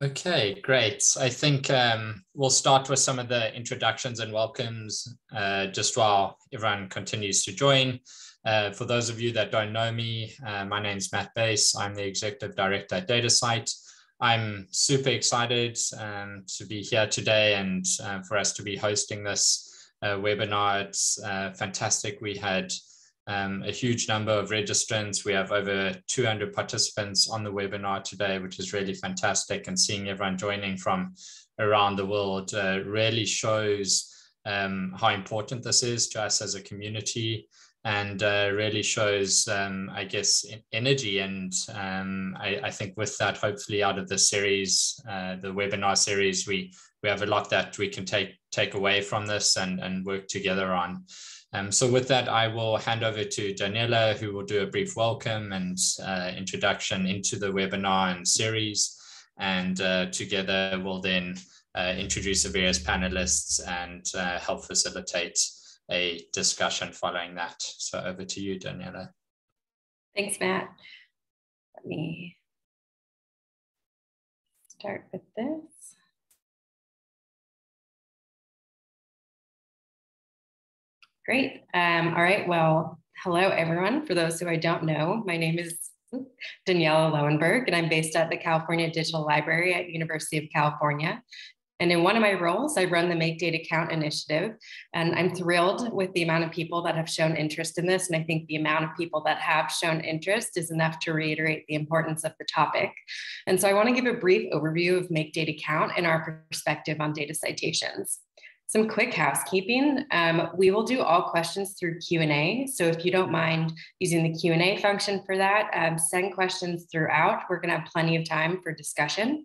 Okay, great. I think um, we'll start with some of the introductions and welcomes uh, just while everyone continues to join. Uh, for those of you that don't know me, uh, my name is Matt Buys. I'm the Executive Director at DataCite. I'm super excited um, to be here today and uh, for us to be hosting this uh, webinar. It's uh, fantastic. We had um, a huge number of registrants. We have over 200 participants on the webinar today, which is really fantastic. And seeing everyone joining from around the world uh, really shows um, how important this is to us as a community and uh, really shows, um, I guess, energy. And um, I, I, think with that, hopefully out of the series, uh, the webinar series, we, we have a lot that we can take, take away from this and, and work together on. Um, so with that, I will hand over to Daniella, who will do a brief welcome and uh, introduction into the webinar and series. And uh, together we'll then uh, introduce the various panelists and uh, help facilitate a discussion following that. So over to you, Daniella. Thanks, Matt. Let me start with this. Great. Um, all right. Well, hello, everyone. For those who I don't know, my name is Daniella Lowenberg, and I'm based at the California Digital Library at University of California. And in one of my roles, I run the Make Data Count initiative. And I'm thrilled with the amount of people that have shown interest in this. And I think the amount of people that have shown interest is enough to reiterate the importance of the topic. And so I want to give a brief overview of Make Data Count and our perspective on data citations some quick housekeeping. Um, we will do all questions through Q&A. So if you don't mind using the Q&A function for that, um, send questions throughout. We're gonna have plenty of time for discussion.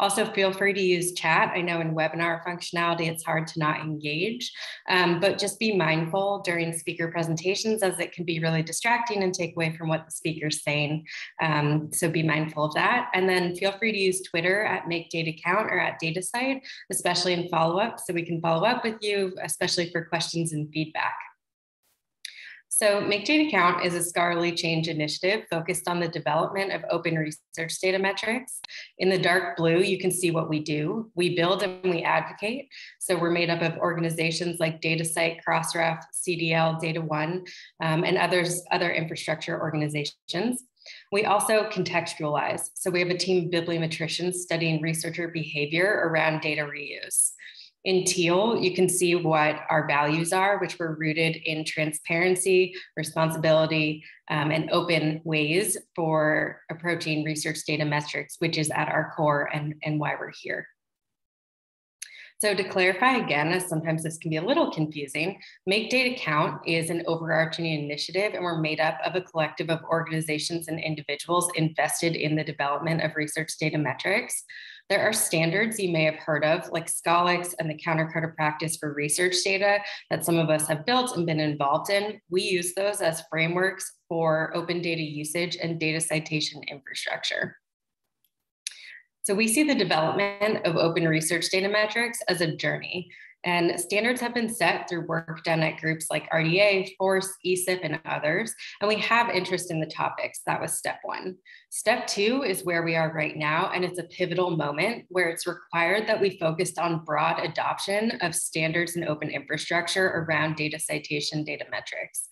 Also, feel free to use chat. I know in webinar functionality, it's hard to not engage, um, but just be mindful during speaker presentations as it can be really distracting and take away from what the speaker's saying. Um, so be mindful of that. And then feel free to use Twitter at Make Data Count or at DataCite, especially in follow-up, so we can follow up with you, especially for questions and feedback. So Make Data Count is a scholarly change initiative focused on the development of open research data metrics. In the dark blue, you can see what we do. We build and we advocate. So we're made up of organizations like DataCite, Crossref, CDL, DataONE, um, and others, other infrastructure organizations. We also contextualize. So we have a team of bibliometricians studying researcher behavior around data reuse. In teal, you can see what our values are, which were rooted in transparency, responsibility, um, and open ways for approaching research data metrics, which is at our core and, and why we're here. So to clarify again, as sometimes this can be a little confusing, Make Data Count is an overarching initiative and we're made up of a collective of organizations and individuals invested in the development of research data metrics. There are standards you may have heard of, like SCHOLIX and the Counter of Practice for Research Data that some of us have built and been involved in. We use those as frameworks for open data usage and data citation infrastructure. So we see the development of open research data metrics as a journey. And standards have been set through work done at groups like RDA, FORCE, ESIP, and others. And we have interest in the topics. That was step one. Step two is where we are right now. And it's a pivotal moment where it's required that we focused on broad adoption of standards and open infrastructure around data citation data metrics.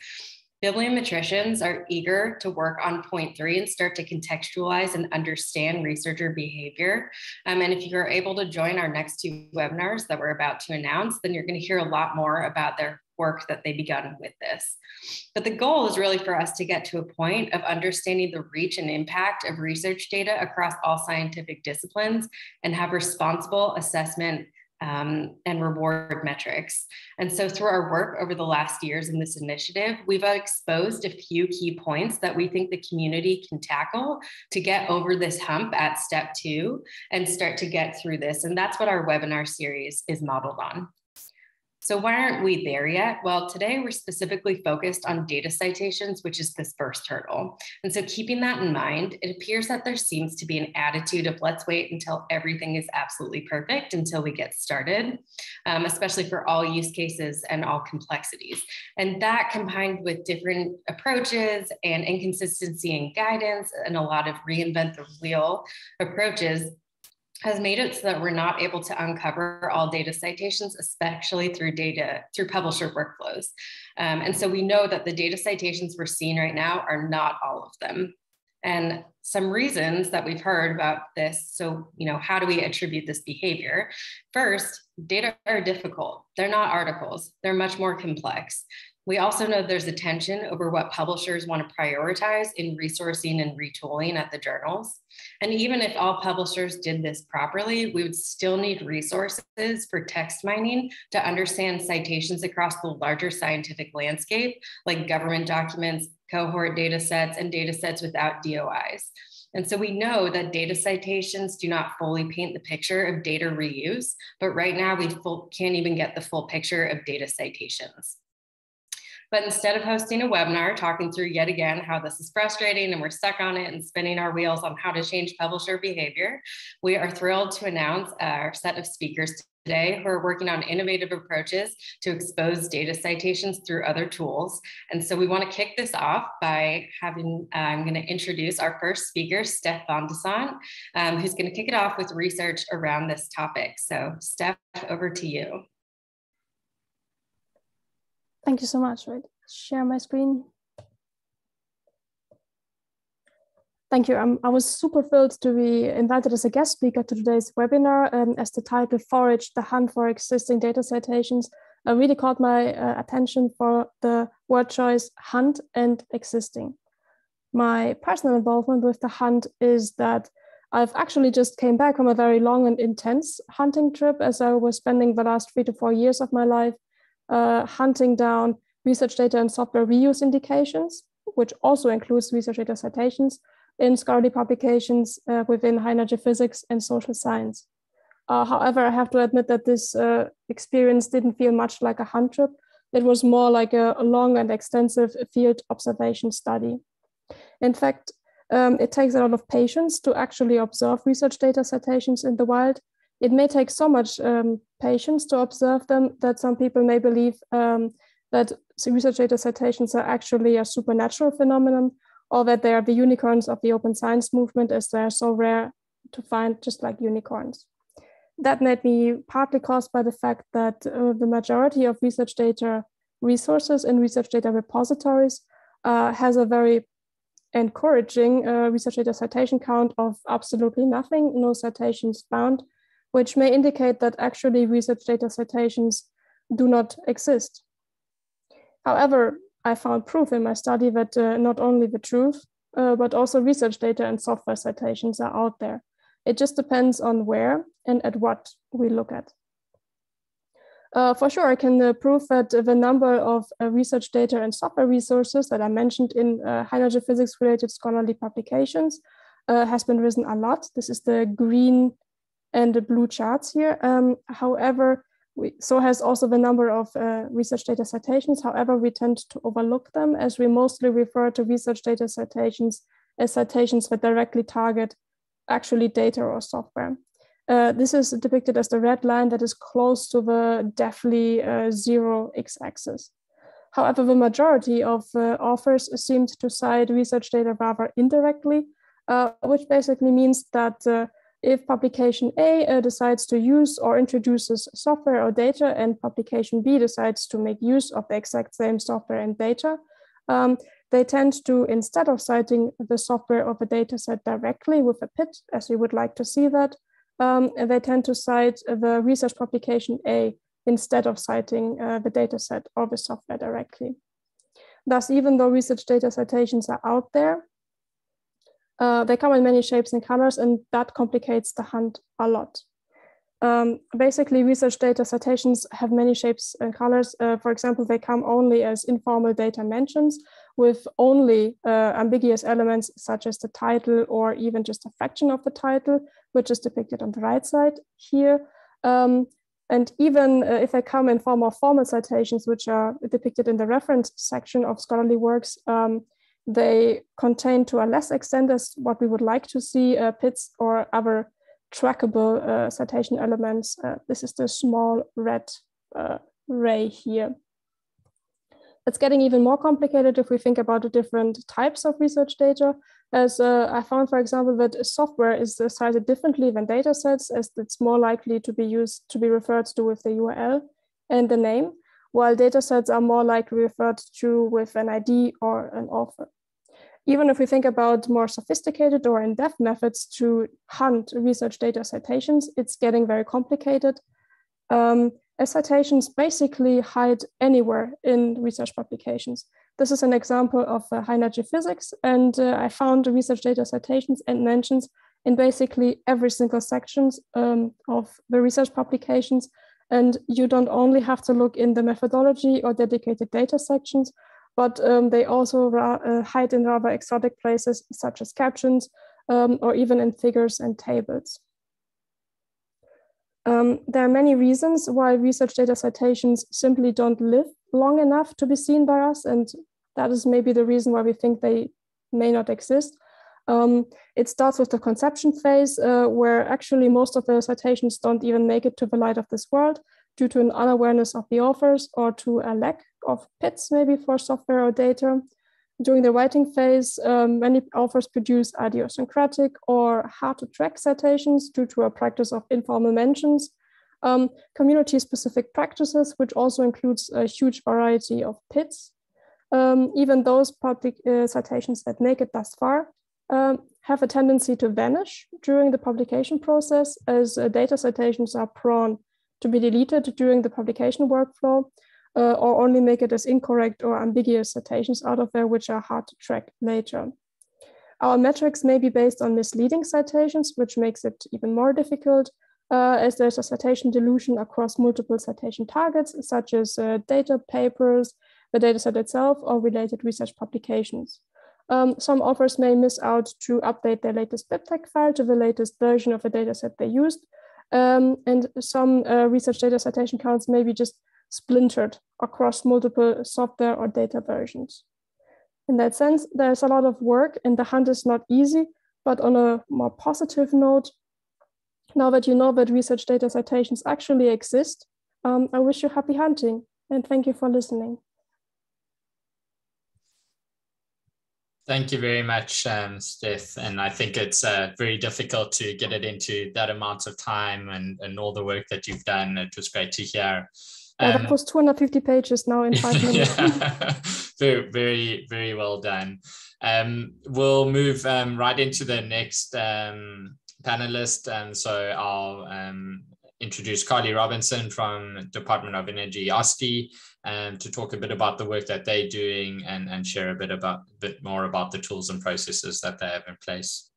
Bibliometricians are eager to work on point three and start to contextualize and understand researcher behavior. Um, and if you're able to join our next two webinars that we're about to announce, then you're going to hear a lot more about their work that they begun with this. But the goal is really for us to get to a point of understanding the reach and impact of research data across all scientific disciplines and have responsible assessment um, and reward metrics. And so, through our work over the last years in this initiative, we've exposed a few key points that we think the community can tackle to get over this hump at step two and start to get through this. And that's what our webinar series is modeled on. So why aren't we there yet? Well, today we're specifically focused on data citations, which is this first hurdle. And so keeping that in mind, it appears that there seems to be an attitude of let's wait until everything is absolutely perfect until we get started, um, especially for all use cases and all complexities. And that combined with different approaches and inconsistency in guidance and a lot of reinvent the wheel approaches has made it so that we're not able to uncover all data citations, especially through data, through publisher workflows. Um, and so we know that the data citations we're seeing right now are not all of them. And some reasons that we've heard about this. So, you know, how do we attribute this behavior? First, data are difficult. They're not articles, they're much more complex. We also know there's a tension over what publishers want to prioritize in resourcing and retooling at the journals. And even if all publishers did this properly, we would still need resources for text mining to understand citations across the larger scientific landscape, like government documents, cohort data sets, and data sets without DOIs. And so we know that data citations do not fully paint the picture of data reuse, but right now we full, can't even get the full picture of data citations. But instead of hosting a webinar talking through yet again how this is frustrating and we're stuck on it and spinning our wheels on how to change publisher behavior, we are thrilled to announce our set of speakers today who are working on innovative approaches to expose data citations through other tools. And so we want to kick this off by having, uh, I'm going to introduce our first speaker, Steph van de Sandt, um, who's going to kick it off with research around this topic. So Steph, over to you. Thank you so much. Right, share my screen. Thank you. Um, I was super thrilled to be invited as a guest speaker to today's webinar um, as the title Forage, the Hunt for Existing Data Citations uh, really caught my uh, attention for the word choice hunt and existing. My personal involvement with the hunt is that I've actually just came back from a very long and intense hunting trip as I was spending the last three to four years of my life uh, hunting down research data and software reuse indications, which also includes research data citations in scholarly publications uh, within high energy physics and social science. Uh, however, I have to admit that this uh, experience didn't feel much like a hunt trip. It was more like a, a long and extensive field observation study. In fact, um, it takes a lot of patience to actually observe research data citations in the wild, it may take so much um, patience to observe them that some people may believe um, that research data citations are actually a supernatural phenomenon or that they are the unicorns of the open science movement as they are so rare to find just like unicorns. That made me partly caused by the fact that uh, the majority of research data resources and research data repositories uh, has a very encouraging uh, research data citation count of absolutely nothing, no citations found, which may indicate that actually research data citations do not exist. However, I found proof in my study that uh, not only the truth, uh, but also research data and software citations are out there. It just depends on where and at what we look at. Uh, for sure, I can uh, prove that the number of uh, research data and software resources that I mentioned in uh, high energy physics related scholarly publications has been risen a lot. This is the green and the blue charts here. Um, however, we, so has also the number of uh, research data citations. However, we tend to overlook them as we mostly refer to research data citations as citations that directly target actually data or software. Uh, this is depicted as the red line that is close to the definitely uh, zero x-axis. However, the majority of uh, authors seemed to cite research data rather indirectly, uh, which basically means that uh, if publication A uh, decides to use or introduces software or data and publication B decides to make use of the exact same software and data, um, they tend to, instead of citing the software or the data set directly with a PID, as we would like to see that, um, they tend to cite the research publication A instead of citing uh, the data set or the software directly. Thus, even though research data citations are out there, uh, they come in many shapes and colors, and that complicates the hunt a lot. Um, basically, research data citations have many shapes and colors. Uh, for example, they come only as informal data mentions with only uh, ambiguous elements such as the title or even just a fraction of the title, which is depicted on the right side here. Um, and even uh, if they come in form of formal citations, which are depicted in the reference section of scholarly works, um, they contain to a less extent as what we would like to see uh, PIDs or other trackable uh, citation elements. Uh, this is the small red uh, ray here. It's getting even more complicated if we think about the different types of research data. as uh, I found, for example, that software is cited differently than datasets, as it's more likely to be used to be referred to with the URL and the name, while datasets are more likely referred to with an ID or an author. Even if we think about more sophisticated or in-depth methods to hunt research data citations, it's getting very complicated. Um, as citations basically hide anywhere in research publications. This is an example of uh, high energy physics, and uh, I found research data citations and mentions in basically every single sections um, of the research publications. And you don't only have to look in the methodology or dedicated data sections, but um, they also uh, hide in rather exotic places such as captions um, or even in figures and tables. Um, there are many reasons why research data citations simply don't live long enough to be seen by us, and that is maybe the reason why we think they may not exist. Um, it starts with the conception phase, uh, where actually most of the citations don't even make it to the light of this world due to an unawareness of the authors or to a lack of PIDs maybe for software or data. During the writing phase, um, many authors produce idiosyncratic or hard to track citations due to a practice of informal mentions, um, community specific practices, which also includes a huge variety of pits. Um, even those public uh, citations that make it thus far um, have a tendency to vanish during the publication process as uh, data citations are prone to be deleted during the publication workflow uh, or only make it as incorrect or ambiguous citations out of there, which are hard to track later. Our metrics may be based on misleading citations, which makes it even more difficult, uh, as there's a citation dilution across multiple citation targets, such as uh, data papers, the dataset itself, or related research publications. Um, some authors may miss out to update their latest BibTeX file to the latest version of the dataset they used. Um, and some uh, research data citation counts may be just splintered across multiple software or data versions. In that sense, there's a lot of work and the hunt is not easy, but on a more positive note, now that you know that research data citations actually exist, um, I wish you happy hunting and thank you for listening. Thank you very much, um, Steph. And I think it's uh, very difficult to get it into that amount of time and, and all the work that you've done. It was great to hear. Um, that was 250 pages now in five minutes. very, very, very well done. Um, we'll move um, right into the next um, panelist. And so I'll um, introduce Carly Robinson from Department of Energy OSTI um, to talk a bit about the work that they're doing and, and share a bit about a bit more about the tools and processes that they have in place.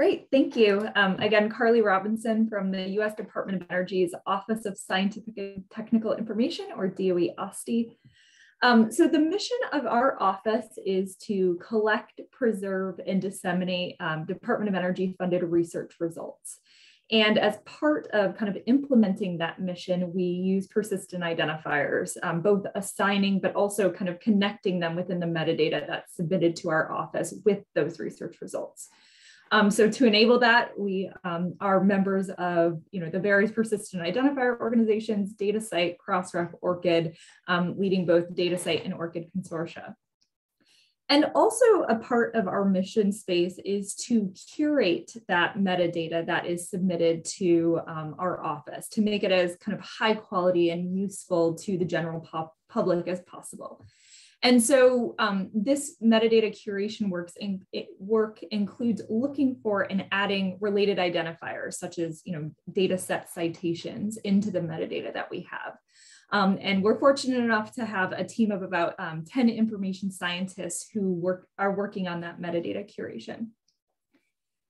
Great, thank you. Um, again, Carly Robinson from the U.S. Department of Energy's Office of Scientific and Technical Information, or DOE OSTI. Um, so the mission of our office is to collect, preserve, and disseminate um, Department of Energy funded research results. And as part of kind of implementing that mission, we use persistent identifiers, um, both assigning but also kind of connecting them within the metadata that's submitted to our office with those research results. Um, so to enable that, we um, are members of you know, the various persistent identifier organizations, DataCite, Crossref, ORCID, um, leading both DataCite and ORCID consortia. And also a part of our mission space is to curate that metadata that is submitted to um, our office to make it as kind of high quality and useful to the general public as possible. And so um, this metadata curation works in, work includes looking for and adding related identifiers such as you know data set citations into the metadata that we have. Um, and we're fortunate enough to have a team of about um, 10 information scientists who work, are working on that metadata curation.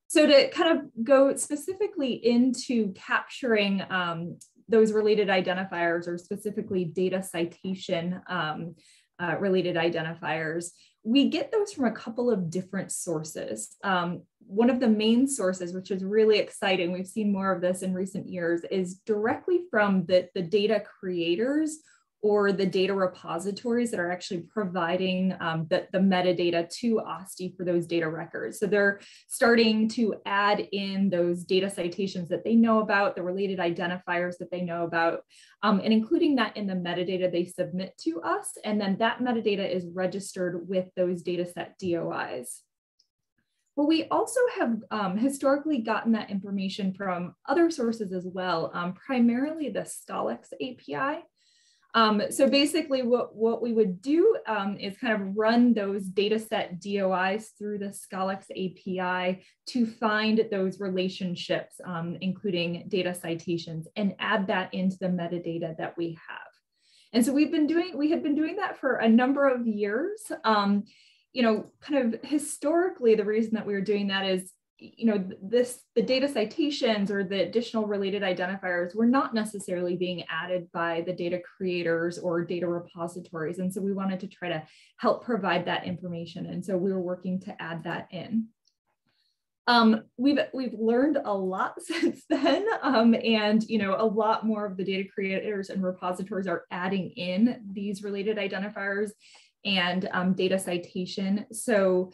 So to kind of go specifically into capturing um, those related identifiers or specifically data citation um, uh, related identifiers, we get those from a couple of different sources. Um, one of the main sources, which is really exciting, we've seen more of this in recent years, is directly from the, the data creators or the data repositories that are actually providing um, the, the metadata to OSTI for those data records. So they're starting to add in those data citations that they know about, the related identifiers that they know about, um, and including that in the metadata they submit to us. And then that metadata is registered with those data set DOIs. Well, we also have um, historically gotten that information from other sources as well, um, primarily the Scholix API. Um, so basically what, what we would do um, is kind of run those data set DOIs through the Scholix API to find those relationships, um, including data citations and add that into the metadata that we have. And so we've been doing, we had been doing that for a number of years. Um, you know, kind of historically, the reason that we were doing that is you know this the data citations or the additional related identifiers were not necessarily being added by the data creators or data repositories. And so we wanted to try to help provide that information. And so we were working to add that in. Um, we've we've learned a lot since then. Um, and you know a lot more of the data creators and repositories are adding in these related identifiers and um, data citation. So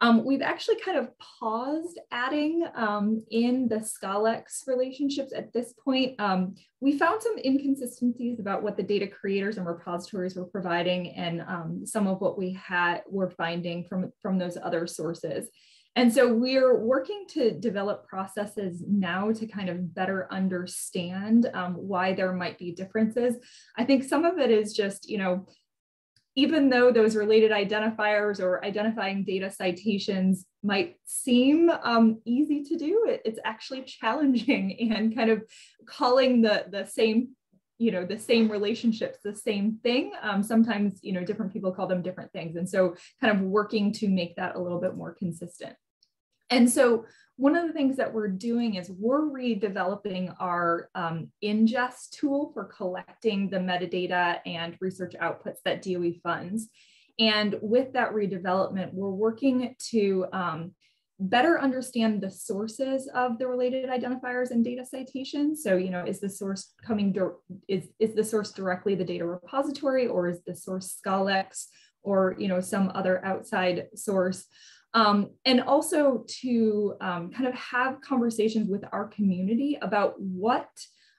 um, we've actually kind of paused adding um, in the Scholix relationships at this point. Um, we found some inconsistencies about what the data creators and repositories were providing and um, some of what we had were finding from, from those other sources. And so we're working to develop processes now to kind of better understand um, why there might be differences. I think some of it is just, you know, even though those related identifiers or identifying data citations might seem um, easy to do, it, it's actually challenging and kind of calling the, the same you know the same relationships the same thing. Um, sometimes you know different people call them different things. And so kind of working to make that a little bit more consistent and so one of the things that we're doing is we're redeveloping our um, ingest tool for collecting the metadata and research outputs that DOE funds. And with that redevelopment, we're working to um, better understand the sources of the related identifiers and data citations. So, you know, is the source coming, is, is the source directly the data repository or is the source Scholix or, you know, some other outside source? Um, and also to um, kind of have conversations with our community about what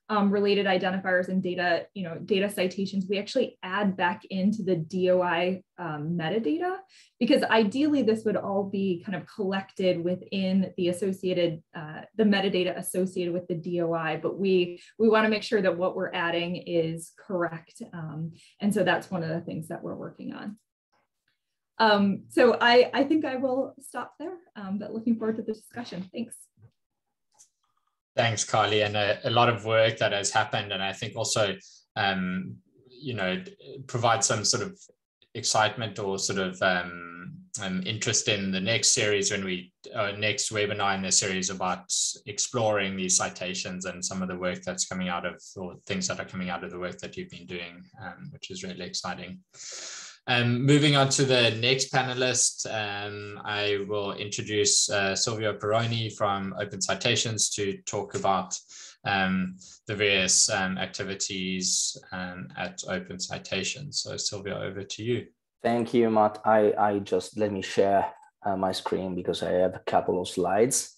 um, related identifiers and data, you know, data citations we actually add back into the DOI um, metadata, because ideally this would all be kind of collected within the associated, uh, the metadata associated with the DOI, but we, we wanna make sure that what we're adding is correct. Um, and so that's one of the things that we're working on. Um, so I, I think I will stop there, um, but looking forward to the discussion. Thanks. Thanks, Carly, and a, a, lot of work that has happened, and I think also, um, you know, provide some sort of excitement or sort of um, um, interest in the next series when we uh, next webinar in the series about exploring these citations and some of the work that's coming out of or things that are coming out of the work that you've been doing, um, which is really exciting. Um, moving on to the next panelist, um, I will introduce uh, Silvio Peroni from Open Citations to talk about um, the various um, activities um, at Open Citations. So Silvio, over to you. Thank you, Matt. I, I just let me share uh, my screen because I have a couple of slides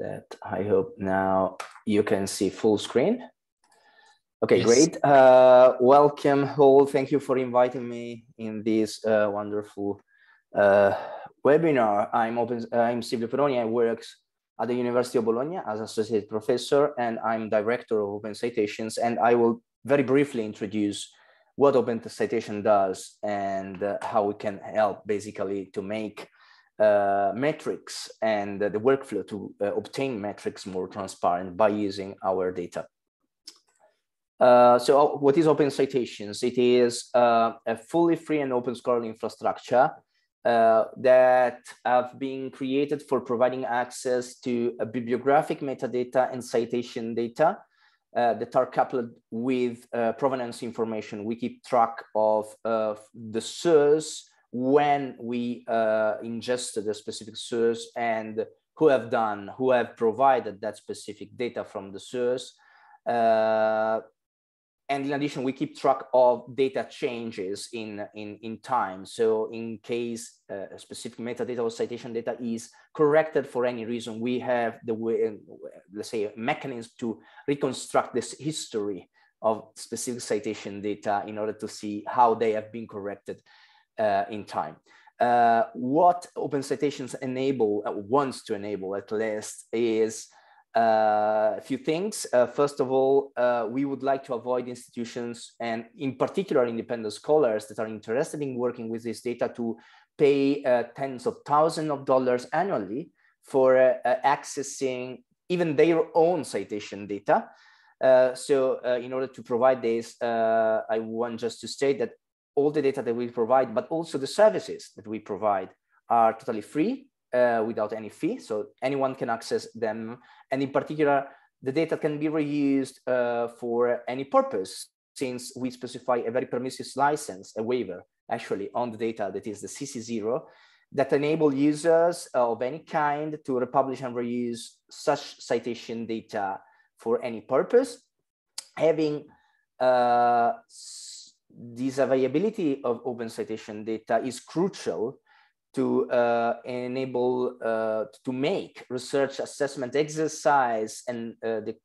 that I hope now you can see full screen. Okay, yes. great. Uh, welcome all. Thank you for inviting me in this uh, wonderful uh, webinar. I'm open. I'm Silvio Peroni. I work at the University of Bologna as associate professor, and I'm director of Open Citations. And I will very briefly introduce what Open Citation does and uh, how we can help basically to make uh, metrics and the workflow to uh, obtain metrics more transparent by using our data. Uh, so uh, what is Open Citations? It is uh, a fully free and open scholarly infrastructure uh, that have been created for providing access to bibliographic metadata and citation data uh, that are coupled with provenance information. We keep track of the source when we ingested a specific source and who have done, who have provided that specific data from the source. Uh, and in addition, we keep track of data changes in, in, in time. So in case uh, specific metadata or citation data is corrected for any reason, we have the way, let's say, mechanism to reconstruct this history of specific citation data in order to see how they have been corrected uh, in time. Uh, what Open Citations enable, uh, wants to enable at least, is uh, a few things. Uh, first of all, uh, we would like to avoid institutions and in particular independent scholars that are interested in working with this data to pay uh, tens of thousands of dollars annually for uh, uh, accessing even their own citation data. so in order to provide this, I want just to state that all the data that we provide, but also the services that we provide are totally free uh, without any fee. So anyone can access them. And in particular, the data can be reused uh, for any purpose since we specify a very permissive license, a waiver actually on the data that is the CC0 that enable users of any kind to republish and reuse such citation data for any purpose. Having uh, this availability of open citation data is crucial to uh, enable uh, to make research assessment exercise and uh, the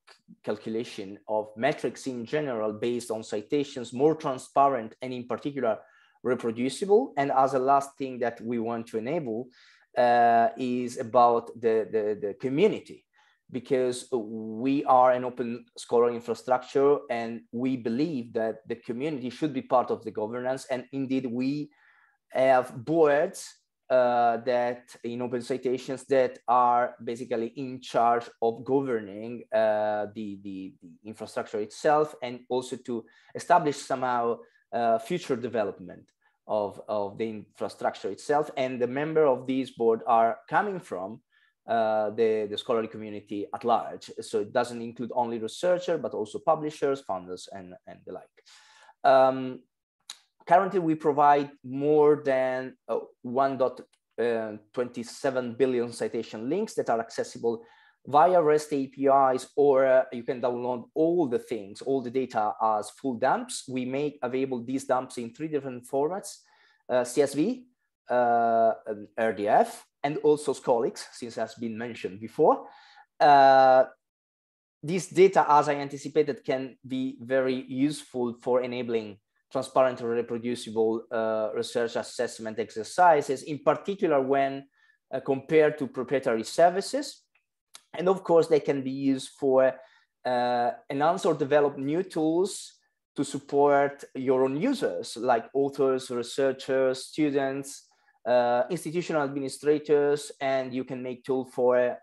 calculation of metrics in general based on citations more transparent and in particular reproducible. And as a last thing that we want to enable uh, is about the, the, the community because we are an open scholar infrastructure and we believe that the community should be part of the governance. And indeed we have boards uh, that in open citations that are basically in charge of governing uh, the, the, the, infrastructure itself and also to establish somehow uh, future development of, of the infrastructure itself. And the member of this board are coming from uh, the, the scholarly community at large. So it doesn't include only researchers, but also publishers, funders, and, and the like. Um, currently, we provide more than uh, 1.27 uh, citation links that are accessible via REST APIs, or uh, you can download all the things, all the data as full dumps. We make available these dumps in three different formats, uh, CSV, uh, RDF, and also Scholix, since has been mentioned before. Uh, this data, as I anticipated, can be very useful for enabling transparent and reproducible uh, research assessment exercises, in particular when uh, compared to proprietary services. And of course, they can be used for uh, enhance or develop new tools to support your own users, like authors, researchers, students, uh, institutional administrators, and you can make tool for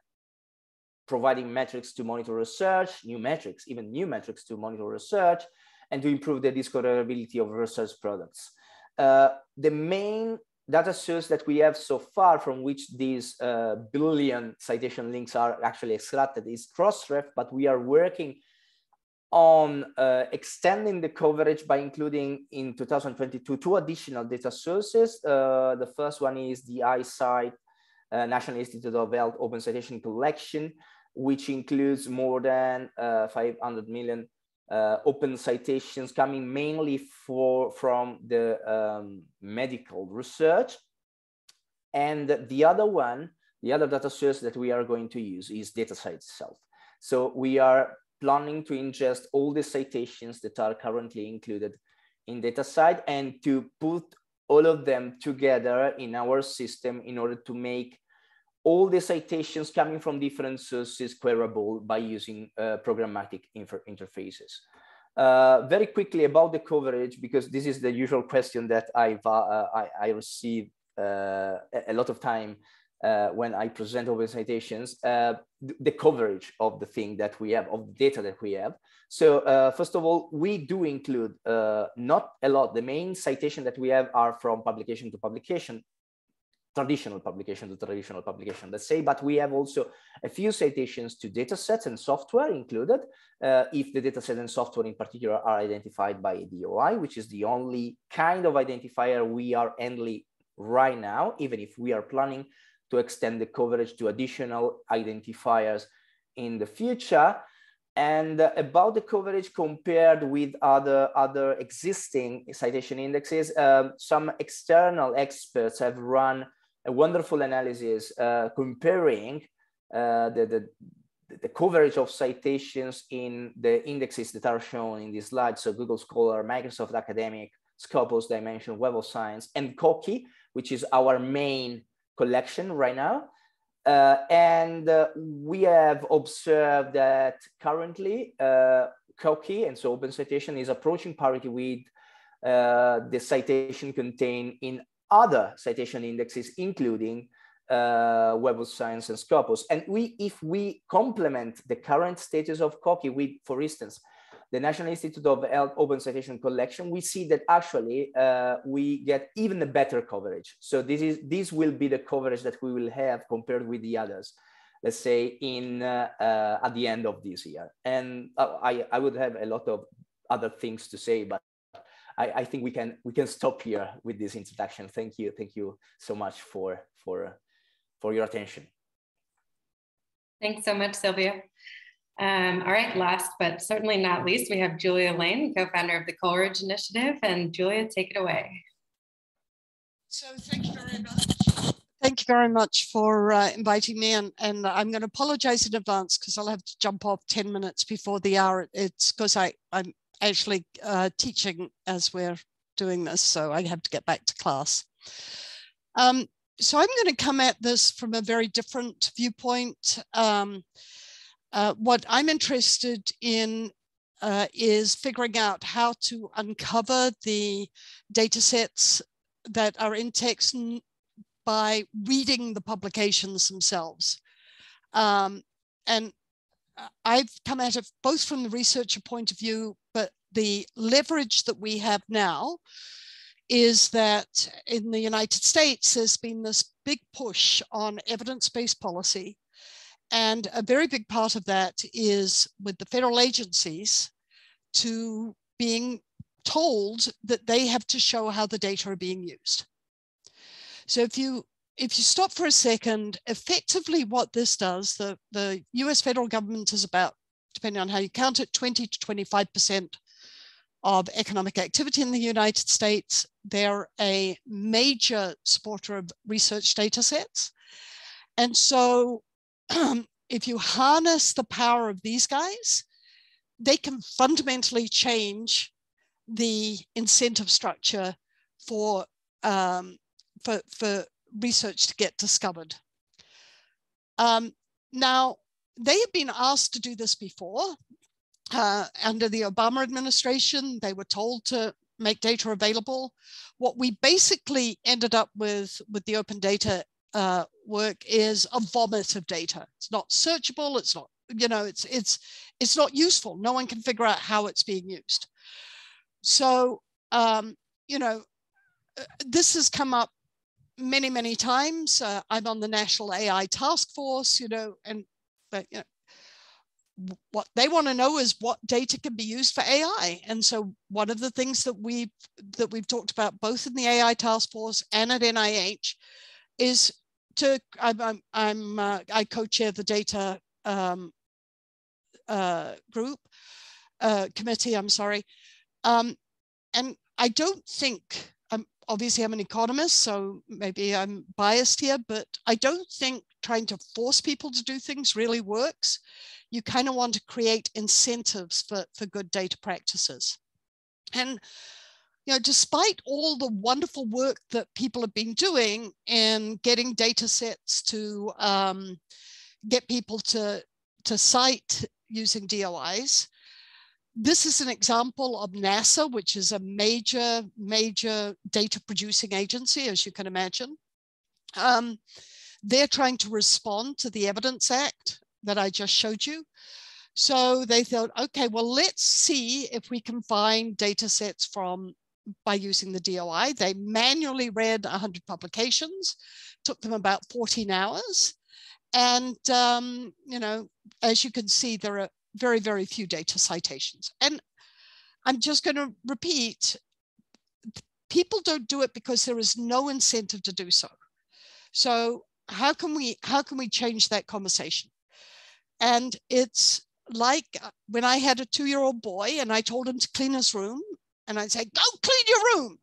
providing metrics to monitor research, new metrics, even new metrics to monitor research, and to improve the discoverability of research products. Uh, the main data source that we have so far from which these uh, billion citation links are actually extracted is Crossref, but we are working on uh, extending the coverage by including in 2022 two additional data sources. Uh, the first one is the iCite uh, National Institute of Health Open Citation Collection, which includes more than uh, 500 million uh, open citations coming mainly for, from the um, medical research. And the other one, the other data source that we are going to use is DataCite itself. So we are planning to ingest all the citations that are currently included in DataCite and to put all of them together in our system in order to make all the citations coming from different sources queryable by using uh, programmatic interfaces. Uh, very quickly about the coverage, because this is the usual question that I've, uh, I, I receive uh, a lot of time uh, when I present open citations, uh, the coverage of the thing that we have, of the data that we have. So first of all, we do include not a lot. The main citation that we have are from publication to publication, traditional publication to traditional publication, let's say, but we have also a few citations to data sets and software included, uh, if the data set and software in particular are identified by a DOI, which is the only kind of identifier we are handling right now, even if we are planning to extend the coverage to additional identifiers in the future. And about the coverage compared with other, other existing citation indexes, um, some external experts have run a wonderful analysis uh, comparing uh, the, the, the coverage of citations in the indexes that are shown in this slide. So Google Scholar, Microsoft Academic, Scopus, Dimension, Web of Science, and COCI, which is our main collection right now. Uh, and uh, we have observed that currently uh, COCI, and so Open Citation, is approaching parity with uh, the citation contained in other citation indexes, including uh, Web of Science and Scopus. And we, if we complement the current status of COCI with, for instance, the National Institute of Health Open Citation Collection, we see that actually uh, we get even a better coverage. So this is this will be the coverage that we will have compared with the others, let's say in uh, uh, at the end of this year. And uh, I, I would have a lot of other things to say, but I, I think we can we can stop here with this introduction. Thank you, thank you so much for for for your attention. Thanks so much, Silvio. Um, all right, last but certainly not least, we have Julia Lane, co-founder of the Coleridge Initiative. And Julia, take it away. So thank you very much. Thank you very much for uh, inviting me. And, and I'm going to apologize in advance because I'll have to jump off 10 minutes before the hour. It's because I, I'm actually uh, teaching as we're doing this. So I have to get back to class. Um, so I'm going to come at this from a very different viewpoint. Um, uh, what I'm interested in uh, is figuring out how to uncover the data sets that are in text by reading the publications themselves. Um, and uh, I've come at it both from the researcher point of view, the leverage that we have now is that in the United States, there's been this big push on evidence-based policy. And a very big part of that is with the federal agencies to being told that they have to show how the data are being used. So if you if you stop for a second, effectively what this does, the, the US federal government is about, depending on how you count it, 20 to 25% of economic activity in the United States. They're a major supporter of research data sets. And so if you harness the power of these guys, they can fundamentally change the incentive structure for, um, for, for research to get discovered. Um, now, they have been asked to do this before. Uh, under the Obama administration, they were told to make data available. What we basically ended up with with the open data uh, work is a vomit of data. It's not searchable. It's not, you know, it's it's it's not useful. No one can figure out how it's being used. So, um, you know, uh, this has come up many many times. Uh, I'm on the National AI Task Force, you know, and but you know, what they want to know is what data can be used for AI. And so one of the things that we've that we've talked about both in the AI task force and at NIH is to I'm, I'm, I'm uh, I co-chair the data um, uh, group uh, committee. I'm sorry, um, and I don't think I'm obviously I'm an economist, so maybe I'm biased here, but I don't think trying to force people to do things really works you kind of want to create incentives for, for good data practices. And you know, despite all the wonderful work that people have been doing in getting data sets to um, get people to, to cite using DOIs, this is an example of NASA, which is a major, major data producing agency, as you can imagine. Um, they're trying to respond to the Evidence Act that I just showed you. So they thought, okay, well, let's see if we can find data sets from by using the DOI. They manually read 100 publications, took them about 14 hours. And, um, you know, as you can see, there are very, very few data citations. And I'm just going to repeat, people don't do it because there is no incentive to do so. So how can we, how can we change that conversation? And it's like uh, when I had a two year old boy and I told him to clean his room, and I'd say, Go clean your room.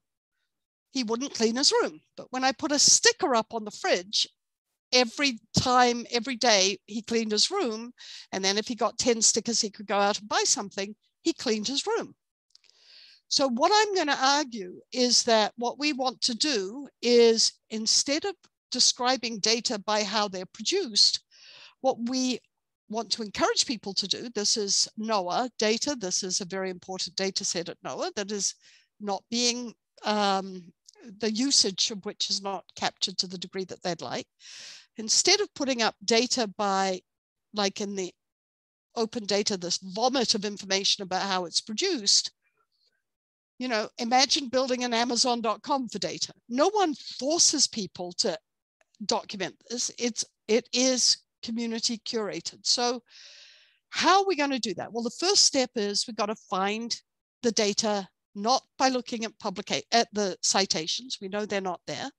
He wouldn't clean his room. But when I put a sticker up on the fridge, every time, every day, he cleaned his room. And then if he got 10 stickers, he could go out and buy something, he cleaned his room. So what I'm going to argue is that what we want to do is instead of describing data by how they're produced, what we want to encourage people to do, this is NOAA data, this is a very important data set at NOAA that is not being, um, the usage of which is not captured to the degree that they'd like. Instead of putting up data by, like in the open data, this vomit of information about how it's produced, you know, imagine building an Amazon.com for data. No one forces people to document this. It's it is community curated. So how are we going to do that? Well, the first step is we've got to find the data not by looking at public at the citations. We know they're not there.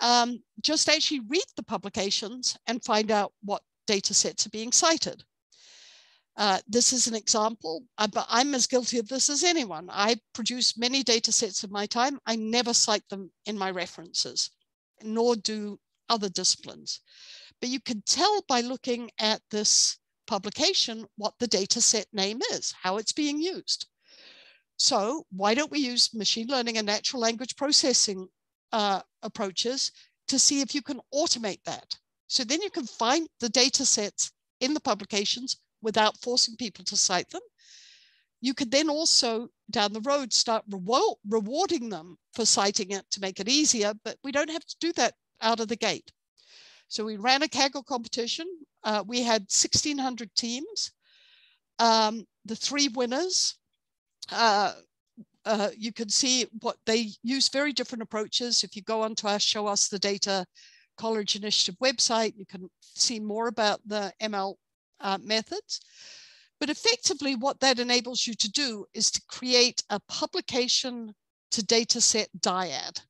Um, just actually read the publications and find out what data sets are being cited. Uh, this is an example, uh, but I'm as guilty of this as anyone. I produce many data sets of my time. I never cite them in my references, nor do other disciplines. But you can tell by looking at this publication what the data set name is, how it's being used. So why don't we use machine learning and natural language processing uh, approaches to see if you can automate that. So then you can find the data sets in the publications without forcing people to cite them. You could then also down the road start rewarding them for citing it to make it easier, but we don't have to do that out of the gate. So we ran a Kaggle competition. Uh, we had 1,600 teams. Um, the three winners, uh, uh, you can see what they use very different approaches. If you go onto our Show Us the Data Coleridge Initiative website, you can see more about the ML uh, methods. But effectively, what that enables you to do is to create a publication to dataset dyad.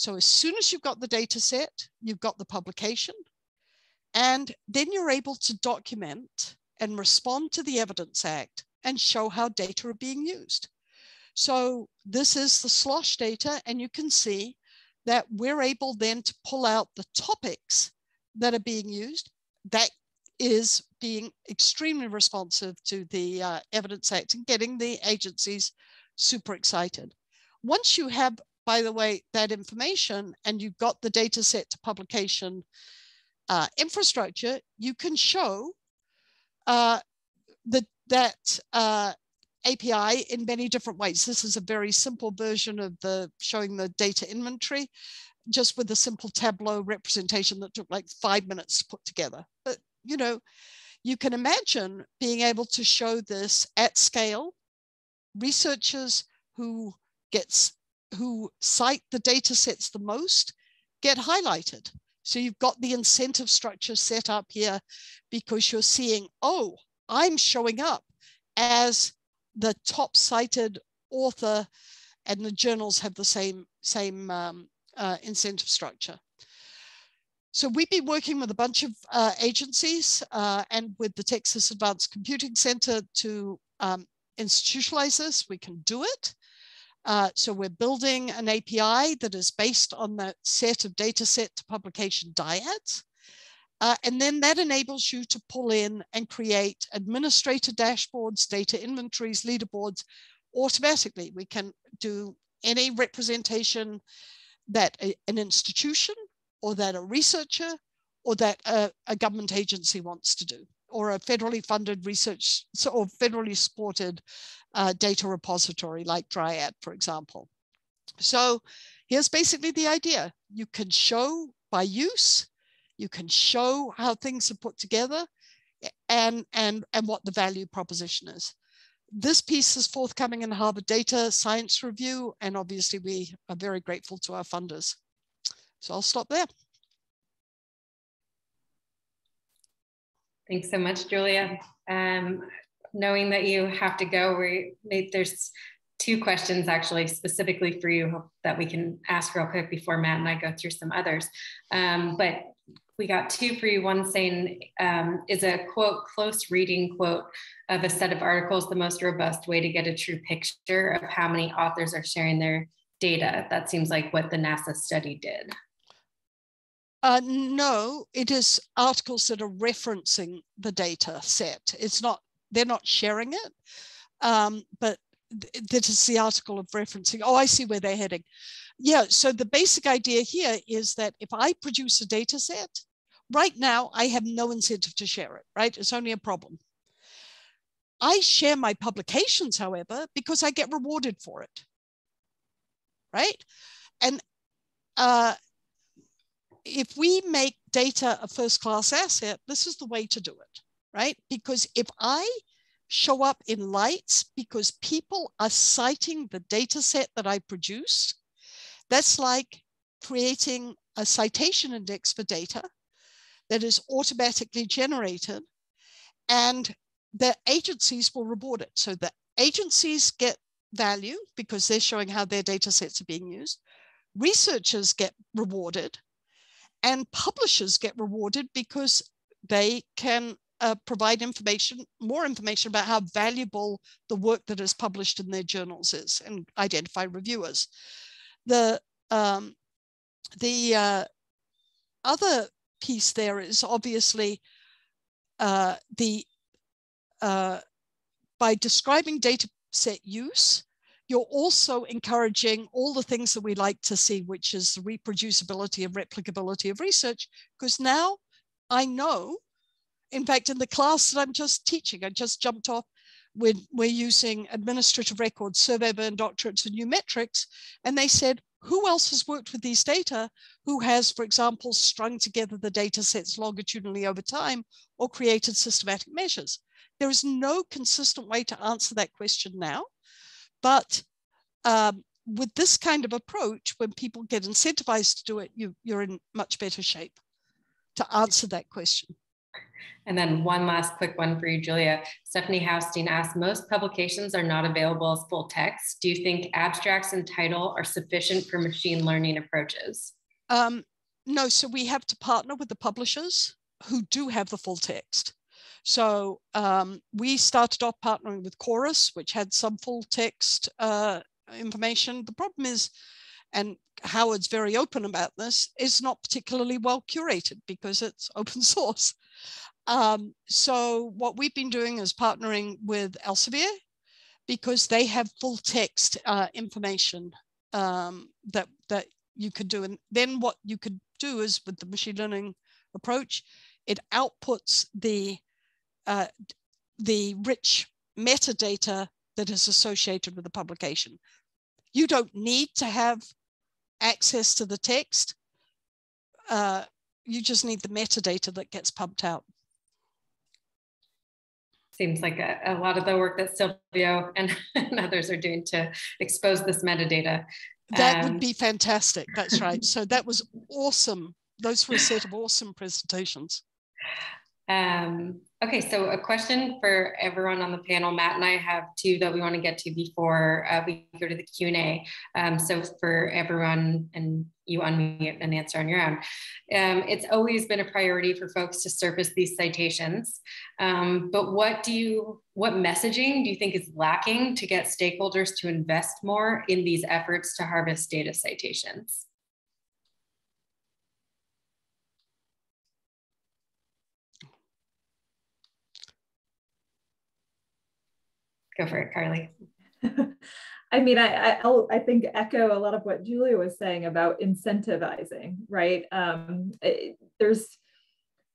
So as soon as you've got the data set, you've got the publication, and then you're able to document and respond to the Evidence Act and show how data are being used. So this is the slosh data, and you can see that we're able then to pull out the topics that are being used. That is being extremely responsive to the uh, Evidence Act and getting the agencies super excited. Once you have by the way, that information and you've got the data set to publication uh, infrastructure, you can show uh, the, that uh, API in many different ways. This is a very simple version of the showing the data inventory, just with a simple Tableau representation that took like five minutes to put together. But you know, you can imagine being able to show this at scale. Researchers who gets who cite the data sets the most get highlighted. So you've got the incentive structure set up here because you're seeing, oh, I'm showing up as the top cited author and the journals have the same, same um, uh, incentive structure. So we've been working with a bunch of uh, agencies uh, and with the Texas Advanced Computing Center to um, institutionalize this. We can do it. Uh, so we're building an API that is based on that set of data set to publication dyad. Uh, and then that enables you to pull in and create administrator dashboards, data inventories, leaderboards automatically. We can do any representation that a, an institution or that a researcher or that a, a government agency wants to do or a federally funded research or federally supported uh, data repository like Dryad, for example. So here's basically the idea. You can show by use, you can show how things are put together and, and, and what the value proposition is. This piece is forthcoming in the Harvard Data Science Review, and obviously we are very grateful to our funders. So I'll stop there. Thanks so much, Julia. Um, knowing that you have to go, we there's two questions actually specifically for you that we can ask real quick before Matt and I go through some others. Um, but we got two for you. One saying, um, is a quote, close reading quote of a set of articles the most robust way to get a true picture of how many authors are sharing their data? That seems like what the NASA study did. Uh, no, it is articles that are referencing the data set. It's not they're not sharing it. Um, but that is the article of referencing. Oh, I see where they're heading. Yeah, so the basic idea here is that if I produce a data set, right now I have no incentive to share it, right? It's only a problem. I share my publications, however, because I get rewarded for it, right? And uh, if we make data a first class asset, this is the way to do it, right? Because if I show up in lights because people are citing the data set that I produced. That's like creating a citation index for data that is automatically generated and the agencies will reward it. So the agencies get value because they're showing how their data sets are being used. Researchers get rewarded and publishers get rewarded because they can uh, provide information, more information about how valuable the work that is published in their journals is and identify reviewers. The, um, the uh, other piece there is obviously uh, the, uh, by describing data set use, you're also encouraging all the things that we like to see, which is the reproducibility and replicability of research, because now I know in fact, in the class that I'm just teaching, I just jumped off, we're, we're using administrative records, survey burn doctorates and UMETRICS. And they said, who else has worked with these data? Who has, for example, strung together the data sets longitudinally over time or created systematic measures? There is no consistent way to answer that question now. But um, with this kind of approach, when people get incentivized to do it, you, you're in much better shape to answer that question. And then one last quick one for you, Julia. Stephanie Haustein asked, most publications are not available as full text. Do you think abstracts and title are sufficient for machine learning approaches? Um, no, so we have to partner with the publishers who do have the full text. So um, we started off partnering with Chorus, which had some full text uh, information. The problem is, and Howard's very open about this, is not particularly well curated because it's open source. Um, so what we've been doing is partnering with Elsevier because they have full text uh, information um, that, that you could do. And then what you could do is with the machine learning approach, it outputs the, uh, the rich metadata that is associated with the publication. You don't need to have access to the text. Uh, you just need the metadata that gets pumped out seems like a, a, lot of the work that Silvio and, and, others are doing to expose this metadata. That um, would be fantastic. That's right. So that was awesome. Those were a set of awesome presentations. Um, okay, so a question for everyone on the panel. Matt and I have two that we want to get to before uh, we go to the Q&A. Um, so for everyone, and you unmute and answer on your own. Um, it's always been a priority for folks to surface these citations. Um, but what do you, what messaging do you think is lacking to get stakeholders to invest more in these efforts to harvest data citations? Go for it, Carly. I mean, I, I, I think echo a lot of what Julia was saying about incentivizing, right? Um, it, there's,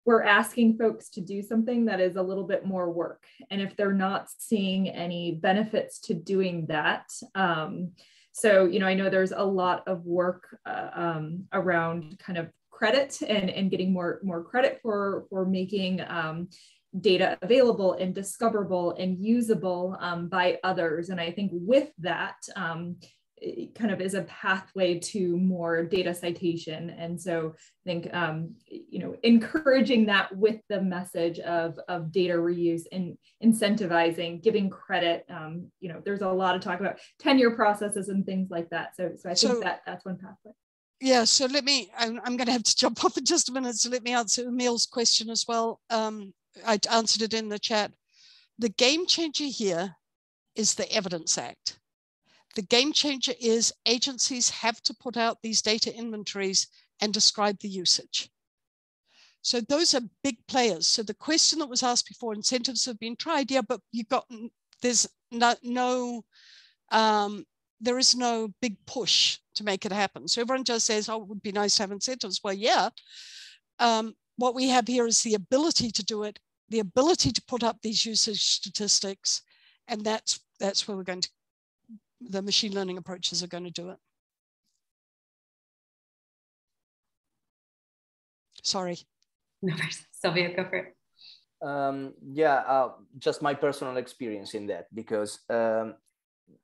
we're asking folks to do something that is a little bit more work. And if they're not seeing any benefits to doing that, um, so, you know, I know there's a lot of work uh, um, around kind of credit and, and getting more, more credit for, for making um, data available and discoverable and usable um, by others. And I think with that, um, kind of is a pathway to more data citation. And so I think, um, you know, encouraging that with the message of, of data reuse and incentivizing, giving credit, um, you know, there's a lot of talk about tenure processes and things like that. So, so I think so, that that's one pathway. Yeah, so let me, I'm, I'm going to have to jump off in just a minute. So let me answer Emil's question as well. Um, I answered it in the chat. The game changer here is the Evidence Act. The game changer is agencies have to put out these data inventories and describe the usage. So those are big players. So the question that was asked before, incentives have been tried, yeah, but you've got, there's no, no um, there is no big push to make it happen. So everyone just says, oh, it would be nice to have incentives. Well, yeah. Um, what we have here is the ability to do it, the ability to put up these usage statistics, and that's that's where we're going to, the machine learning approaches are going to do it. Sorry. No, Silvio, go for it. Um, yeah, uh, just my personal experience in that because um,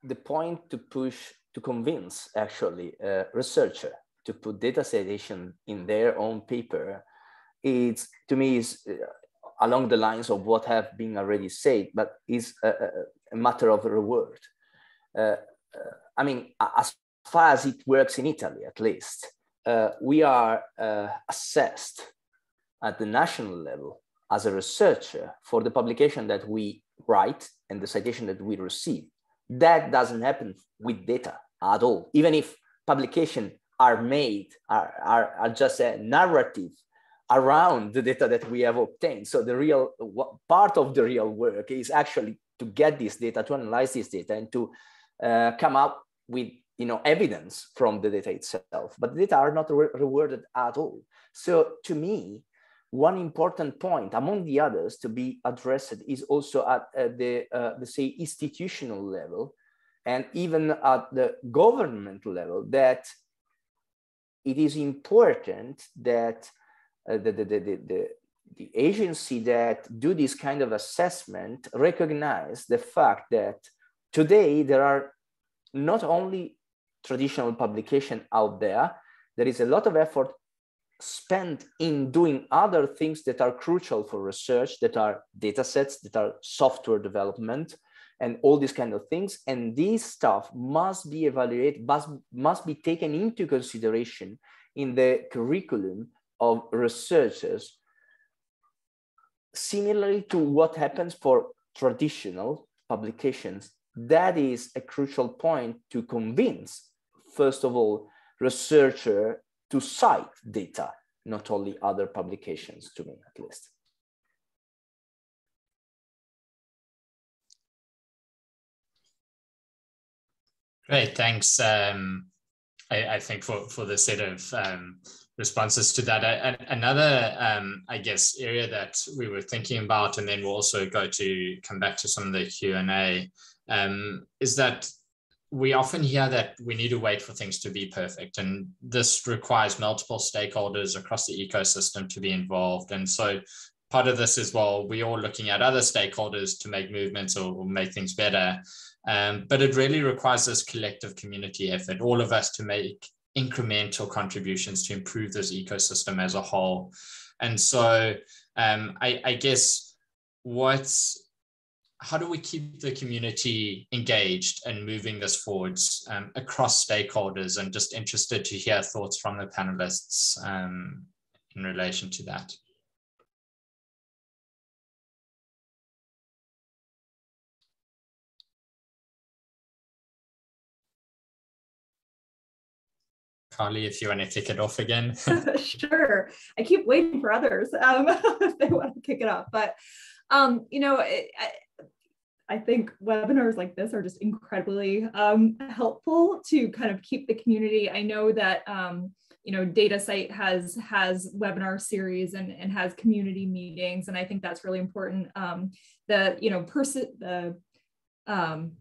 the point to push to convince actually a researcher to put data citation in their own paper it's to me is uh, along the lines of what have been already said but is a, a matter of reward uh, uh, i mean as far as it works in italy at least uh, we are uh, assessed at the national level as a researcher for the publication that we write and the citation that we receive that doesn't happen with data at all. Even if publication are made, are, are, are just a narrative around the data that we have obtained. So the real part of the real work is actually to get this data, to analyze this data and to uh, come up with you know, evidence from the data itself, but the data are not re rewarded at all. So to me, one important point among the others to be addressed is also at uh, the, uh, the say institutional level and even at the government level that it is important that the, the, the, the, the agency that do this kind of assessment recognize the fact that today there are not only traditional publication out there, there is a lot of effort spent in doing other things that are crucial for research, that are data sets, that are software development, and all these kind of things. And this stuff must be evaluated, must, must be taken into consideration in the curriculum of researchers, similarly to what happens for traditional publications. That is a crucial point to convince, first of all, researcher to cite data, not only other publications to me at least. Great, thanks. Um, I, I, think for, for the set of um, responses to that. Another, um, I guess, area that we were thinking about, and then we'll also go to come back to some of the Q and A, um, is that we often hear that we need to wait for things to be perfect, and this requires multiple stakeholders across the ecosystem to be involved. And so, part of this is well, we're all looking at other stakeholders to make movements or, or make things better. Um, but it really requires this collective community effort, all of us to make incremental contributions to improve this ecosystem as a whole. And so, um, I, I guess what's how do we keep the community engaged and moving this forwards um, across stakeholders and just interested to hear thoughts from the panelists um, in relation to that. Carly, if you want to kick it off again. sure. I keep waiting for others um, if they want to kick it off. But, um, you know, it, I think webinars like this are just incredibly um, helpful to kind of keep the community. I know that um, you know DataCite has has webinar series and, and has community meetings, and I think that's really important. Um, the you know person the um,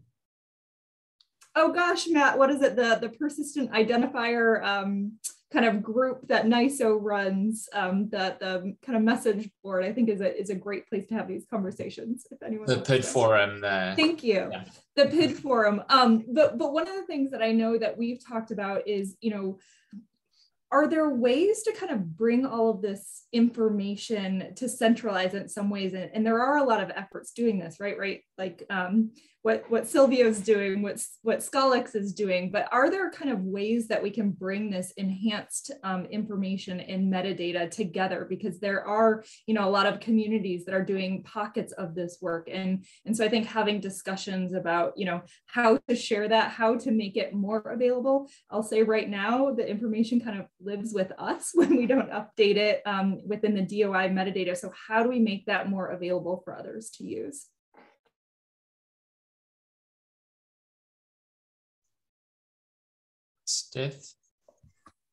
oh gosh, Matt, what is it? The the persistent identifier um, kind of group that NISO runs, um, the, the kind of message board, I think is a, is a great place to have these conversations. If anyone the PID forum. There. Thank you. Yeah. The PID forum. Um, but, but one of the things that I know that we've talked about is, you know, are there ways to kind of bring all of this information to centralize it in some ways? And, and there are a lot of efforts doing this, right? Right. Like, um, what what Silvio's doing, what's what Scholix is doing, but are there kind of ways that we can bring this enhanced um, information and metadata together? Because there are, you know, a lot of communities that are doing pockets of this work, and and so I think having discussions about, you know, how to share that, how to make it more available. I'll say right now, the information kind of lives with us when we don't update it um, within the DOI metadata. So how do we make that more available for others to use?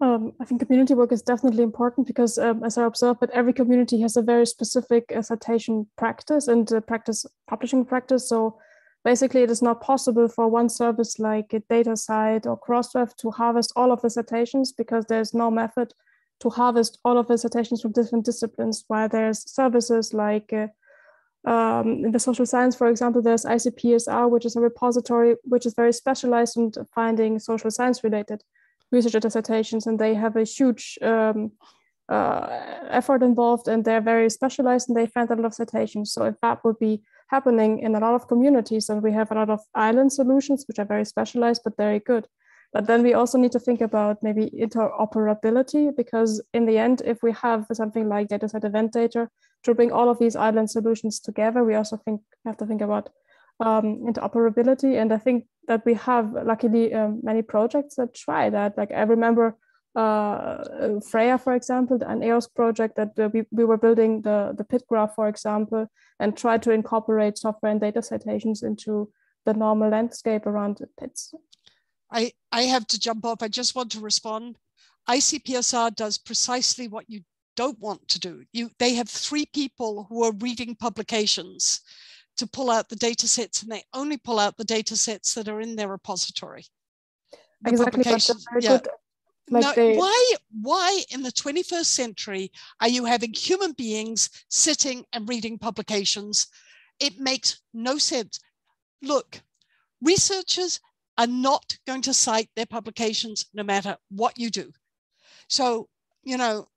Um, I think community work is definitely important because, um, as I observed, that every community has a very specific uh, citation practice and uh, practice publishing practice. So basically, it is not possible for one service like DataCite or Crossref to harvest all of the citations because there's no method to harvest all of the citations from different disciplines. While there's services like uh, um, in the social science, for example, there's ICPSR, which is a repository which is very specialized in finding social science related research dissertations, and they have a huge um, uh, effort involved, and they're very specialized, and they find a lot of citations. So if that would be happening in a lot of communities, and we have a lot of island solutions which are very specialized but very good. But then we also need to think about maybe interoperability because in the end, if we have something like DataCite event data to bring all of these island solutions together, we also think have to think about um, interoperability. And I think that we have luckily um, many projects that try that. Like I remember uh, Freya, for example, an EOS project that uh, we, we were building the, the PID Graph, for example, and try to incorporate software and data citations into the normal landscape around PIDs. I, I have to jump off. I just want to respond. ICPSR does precisely what you don't want to do. You, they have three people who are reading publications to pull out the data sets and they only pull out the data sets that are in their repository. The exactly, yeah. Like no, they... why, why in the 21st century are you having human beings sitting and reading publications? It makes no sense. Look, researchers are not going to cite their publications no matter what you do. So, you know,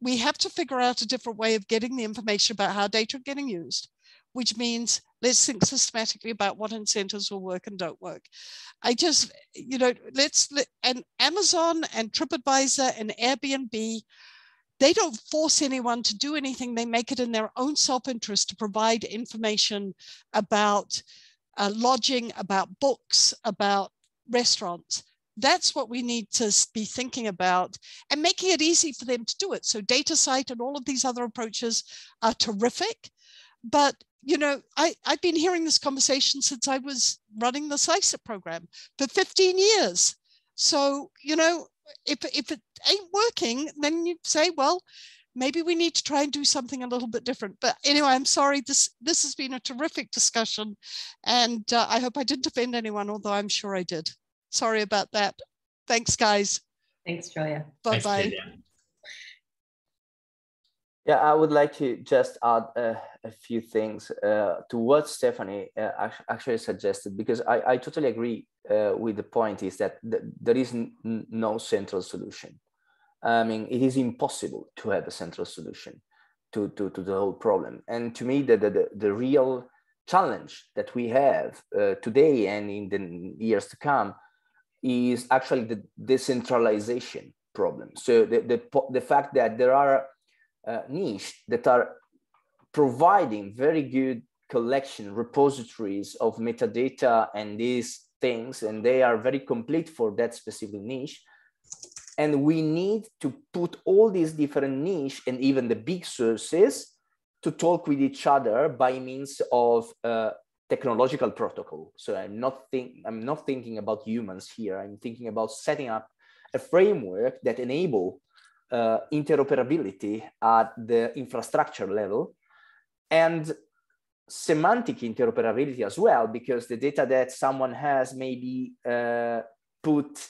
we have to figure out a different way of getting the information about how data are getting used which means let's think systematically about what incentives will work and don't work. I just, you know, let's, and Amazon and TripAdvisor and Airbnb, they don't force anyone to do anything. They make it in their own self-interest to provide information about uh, lodging, about books, about restaurants. That's what we need to be thinking about and making it easy for them to do it. So DataCite and all of these other approaches are terrific, but you know, I, I've been hearing this conversation since I was running the SciSIP program for 15 years. So, you know, if, if it ain't working, then you say, well, maybe we need to try and do something a little bit different. But anyway, I'm sorry, this, this has been a terrific discussion. And uh, I hope I didn't offend anyone, although I'm sure I did. Sorry about that. Thanks, guys. Thanks, Julia. Bye-bye. Yeah, I would like to just add uh, a few things uh, to what Stephanie uh, actually suggested, because I, I totally agree uh, with the point is that th there is no central solution. I mean, it is impossible to have a central solution to, to, to the whole problem. And to me, the, the, the real challenge that we have uh, today and in the years to come is actually the decentralization problem. So the, the, the fact that there are uh, that are providing very good collection repositories of metadata and these things, and they are very complete for that specific niche. And we need to put all these different niche and even the big sources to talk with each other by means of uh, technological protocol. So I'm not think I'm not thinking about humans here. I'm thinking about setting up a framework that enable uh, interoperability at the infrastructure level and semantic interoperability as well, because the data that someone has may be uh, put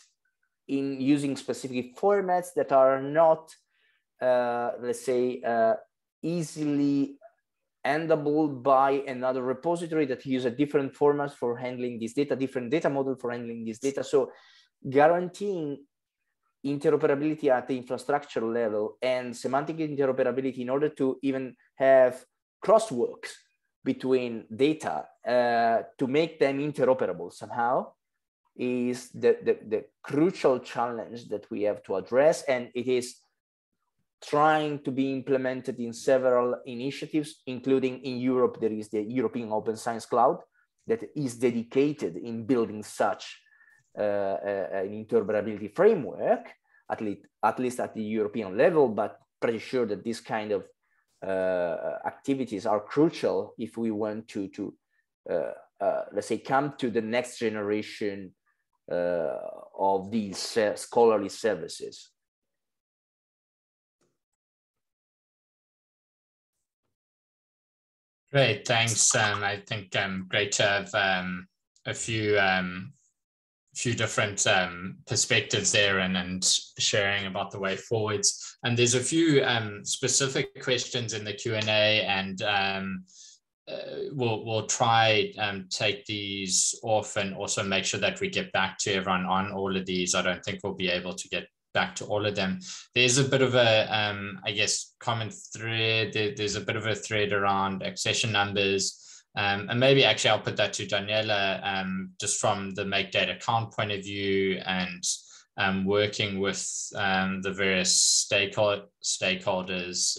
in using specific formats that are not, uh, let's say, uh, easily endable by another repository that use a different format for handling this data, different data model for handling this data. So guaranteeing interoperability at the infrastructure level and semantic interoperability in order to even have crosswalks between data uh, to make them interoperable somehow is the, the, the, crucial challenge that we have to address. And it is trying to be implemented in several initiatives, including in Europe, there is the European Open Science Cloud that is dedicated in building such uh, uh, an interoperability framework, at least, at least at the European level, but pretty sure that this kind of uh, activities are crucial if we want to, to let's say, come to the next generation uh, of these uh, scholarly services. Great, thanks. Um, I think um, great to have um, a few um, few different um, perspectives there and, and sharing about the way forwards. And there's a few um, specific questions in the Q&A and um, uh, we'll, we'll try um, take these off and also make sure that we get back to everyone on all of these. I don't think we'll be able to get back to all of them. There's a bit of a, um, I guess, common thread. There, there's a bit of a thread around accession numbers. Um, and maybe actually I'll put that to Daniella um, just from the make data count point of view and um, working with um, the various stakeholder, stakeholders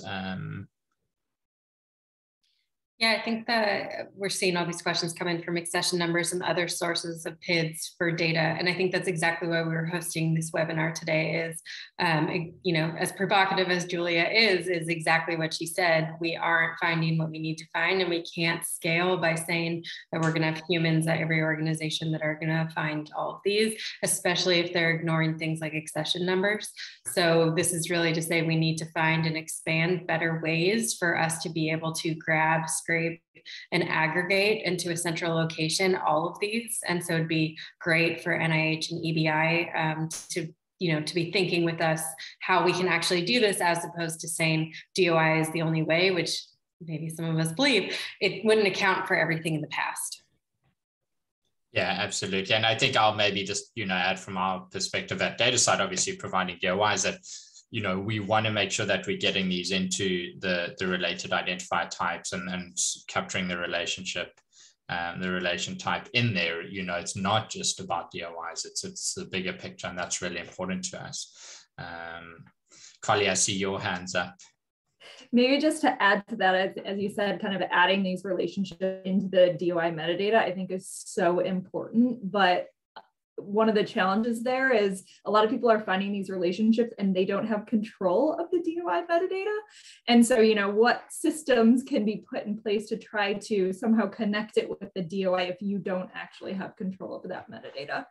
yeah, I think that we're seeing all these questions come in from accession numbers and other sources of PIDs for data. And I think that's exactly why we're hosting this webinar today is, um, you know, as provocative as Julia is, is exactly what she said. We aren't finding what we need to find and we can't scale by saying that we're gonna have humans at every organization that are gonna find all of these, especially if they're ignoring things like accession numbers. So this is really to say we need to find and expand better ways for us to be able to grab, scrape, and aggregate into a central location all of these. And so it'd be great for NIH and EBI um, to you know to be thinking with us how we can actually do this as opposed to saying DOI is the only way, which maybe some of us believe it wouldn't account for everything in the past. Yeah, absolutely. And I think I'll maybe just, you know, add from our perspective at DataCite, obviously providing DOIs that you know, we want to make sure that we're getting these into the, the related identifier types and, and capturing the relationship, um, the relation type in there. You know, it's not just about DOIs, it's, it's the bigger picture, and that's really important to us. Um, Carly, I see your hands up. Maybe just to add to that, as, as you said, kind of adding these relationships into the DOI metadata, I think is so important. But one of the challenges there is a lot of people are finding these relationships and they don't have control of the DOI metadata. And so, you know, what systems can be put in place to try to somehow connect it with the DOI if you don't actually have control of that metadata?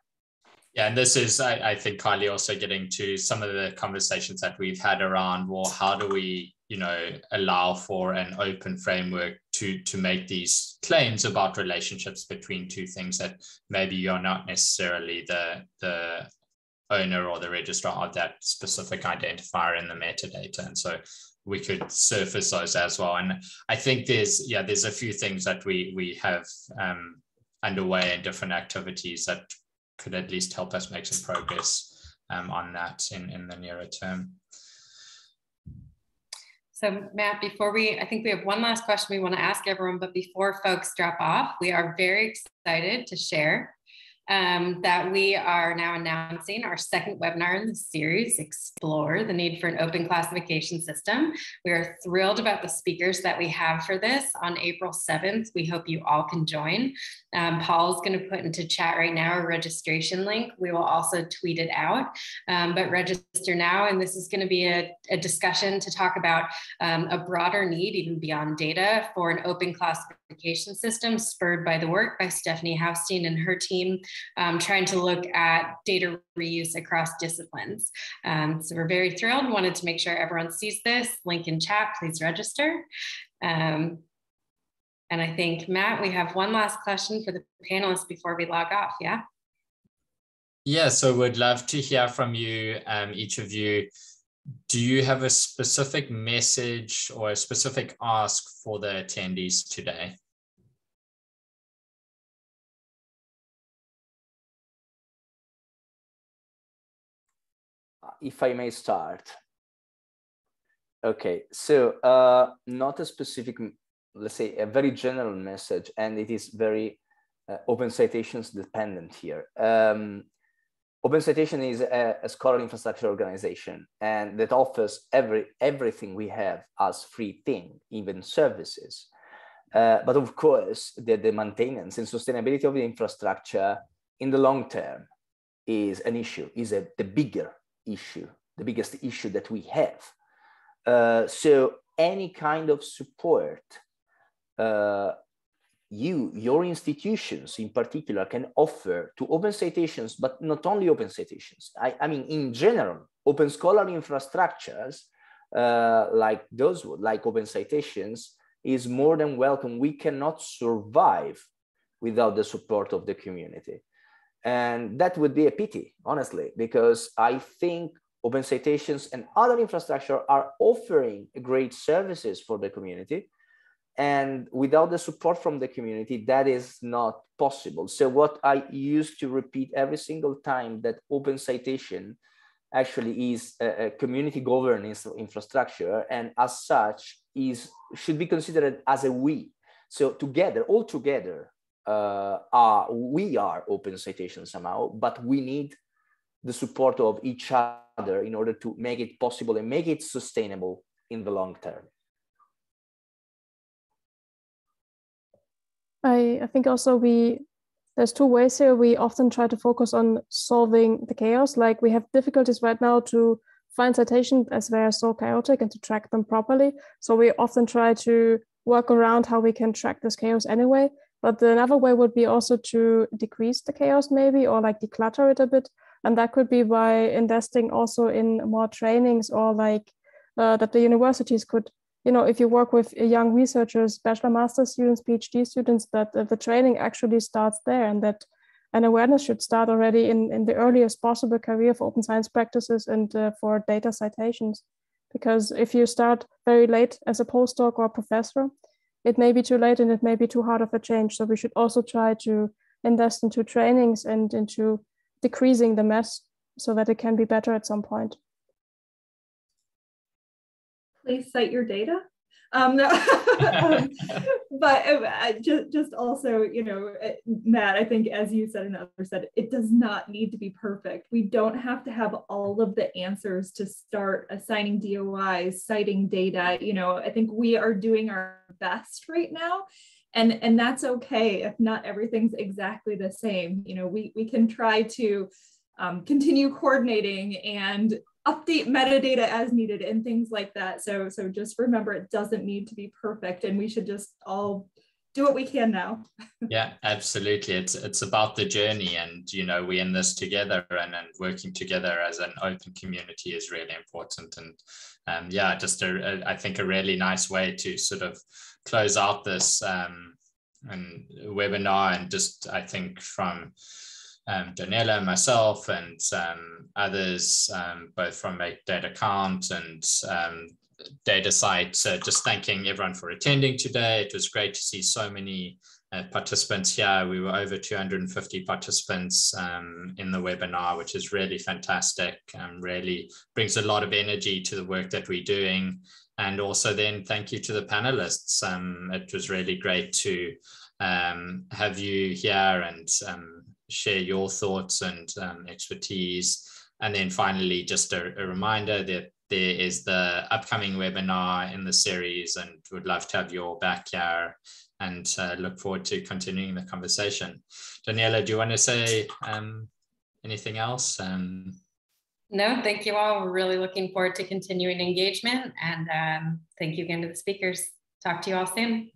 Yeah, and this is, I, I think, Kylie, also getting to some of the conversations that we've had around, well, how do we, you know, allow for an open framework to to make these claims about relationships between two things that maybe you're not necessarily the the owner or the registrar of that specific identifier in the metadata. And so we could surface those as well. And i think there's yeah there's a few things that we we have um, underway in different activities that could at least help us make some progress um, on that in in the nearer term so Matt, before we, I think we have one last question we want to ask everyone, but before folks drop off, we are very excited to share um, that we are now announcing our second webinar in the series, Explore the Need for an Open Classification System. We are thrilled about the speakers that we have for this on April 7th. We hope you all can join. Um, Paul's going to put into chat right now a registration link. We will also tweet it out, um, but register now. And this is going to be a, a discussion to talk about um, a broader need, even beyond data, for an open classification system spurred by the work by Stephanie Haustein and her team um, trying to look at data reuse across disciplines. Um, so we're very thrilled, wanted to make sure everyone sees this, link in chat, please register. Um, and I think, Matt, we have one last question for the panelists before we log off, yeah? Yeah, so we'd love to hear from you, um, each of you. Do you have a specific message or a specific ask for the attendees today? If I may start. Okay, so uh, not a specific, let's say a very general message, and it is very uh, open citations dependent here. Um, open citation is a, a scholarly infrastructure organization, and that offers every everything we have as free thing, even services. Uh, but of course, the, the maintenance and sustainability of the infrastructure in the long term is an issue, is a, the bigger issue, the biggest issue that we have. Uh, so any kind of support uh, you, your institutions in particular, can offer to open citations, but not only open citations. I, I mean, in general, open scholarly infrastructures uh, like those, would like open citations, is more than welcome. We cannot survive without the support of the community. And that would be a pity, honestly, because I think open citations and other infrastructure are offering great services for the community. And without the support from the community that is not possible. So what i used to repeat every single time that open citation actually is a, a community governance infrastructure and as such is should be considered as a we. So together all together uh, are we are open citation somehow but we need the support of each other in order to make it possible and make it sustainable in the long term I, I think also we there's two ways here. We often try to focus on solving the chaos. Like we have difficulties right now to find citations as they are so chaotic and to track them properly. So we often try to work around how we can track this chaos anyway. But another way would be also to decrease the chaos maybe or like declutter it a bit. And that could be by investing also in more trainings or like uh, that the universities could you know, if you work with young researchers, bachelor, master students, PhD students, that uh, the training actually starts there and that an awareness should start already in, in the earliest possible career for open science practices and uh, for data citations. Because if you start very late as a postdoc or a professor, it may be too late and it may be too hard of a change. So we should also try to invest into trainings and into decreasing the mess so that it can be better at some point please cite your data. Um, um, but uh, just, just also, you know, uh, Matt, I think as you said and others said, it does not need to be perfect. We don't have to have all of the answers to start assigning DOIs, citing data. You know, I think we are doing our best right now. And, and that's okay if not everything's exactly the same. You know, we, we can try to um, continue coordinating and update metadata as needed and things like that. So, so just remember it doesn't need to be perfect and we should just all do what we can now. yeah, absolutely. It's it's about the journey and you know, we're in this together and, and working together as an open community is really important. And um, yeah, just a, a, I think a really nice way to sort of close out this um, and webinar and just I think from um, Daniella, myself, and um, others, um, both from Make Data Count and um, DataCite. So just thanking everyone for attending today. It was great to see so many uh, participants here. We were over 250 participants um, in the webinar, which is really fantastic and really brings a lot of energy to the work that we're doing. And also then thank you to the panelists. Um, it was really great to um, have you here and um, share your thoughts and um, expertise. And then finally, just a, a, reminder that there is the upcoming webinar in the series and would love to have your back here and uh, look forward to continuing the conversation. Daniella, do you want to say um, anything else? Um, no, thank you all. We're really looking forward to continuing engagement and um, thank you again to the speakers. Talk to you all soon.